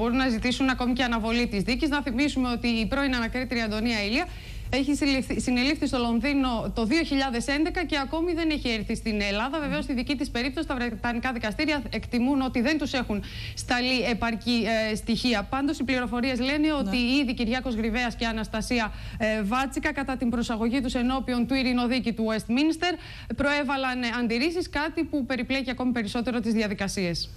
Μπορούν να ζητήσουν ακόμη και αναβολή της δίκης. Να θυμίσουμε ότι η πρώην ανακρίτρια Αντωνία Ηλία έχει συνελήφθη στο Λονδίνο το 2011 και ακόμη δεν έχει έρθει στην Ελλάδα. Βεβαίως, στη δική της περίπτωση, τα βρετανικά δικαστήρια εκτιμούν ότι δεν τους έχουν σταλεί επαρκή ε, στοιχεία. Πάντως, οι πληροφορίες λένε ναι. ότι ναι. ήδη Κυριάκος Γρυβαία και Αναστασία ε, Βάτσικα, κατά την προσαγωγή τους ενώπιον του ειρηνοδίκη του Westminster, προέβαλαν ε, αντιρρήσεις, κάτι που περιπλέκει ακόμη περισσότερο τις διαδικασίες.